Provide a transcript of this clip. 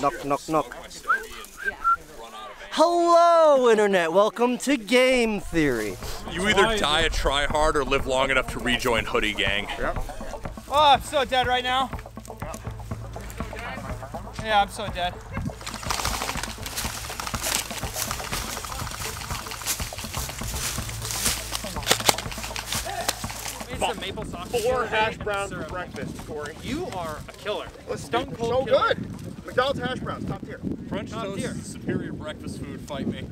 Knock, knock, knock. Hello, Internet. Welcome to Game Theory. You either die a try hard or live long enough to rejoin Hoodie Gang. Yep. Oh, I'm so dead right now. Yeah, I'm so dead. Maple sausage. Four hash browns for breakfast, Corey. You are a killer. Stone cold so killer. good. McDonald's hash browns, top tier. French Top toast tier. superior breakfast food. Fight me.